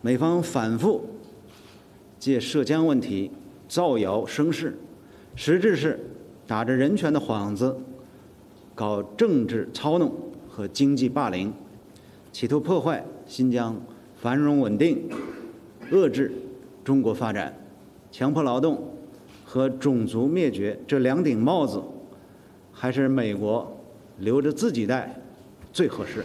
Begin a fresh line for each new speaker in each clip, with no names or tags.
美方
反复借涉疆问题造谣生事，实质是打着人权的幌子，搞政治操弄和经济霸凌，企图破坏新疆繁荣稳定，遏制中国发展。强迫劳动和种族灭绝这两顶帽子，还是美国留着自己戴最合
适。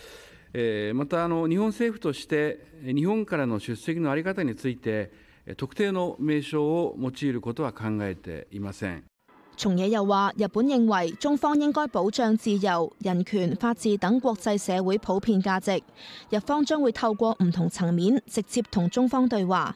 またあの日本政府として日本からの出席の在り方について特定の名称を用いることは考えていません。
松野又話：日本認為中方應該保障自由、人權、法治等國際社會普遍價值，日方將會透過唔同層面直接同中方對話。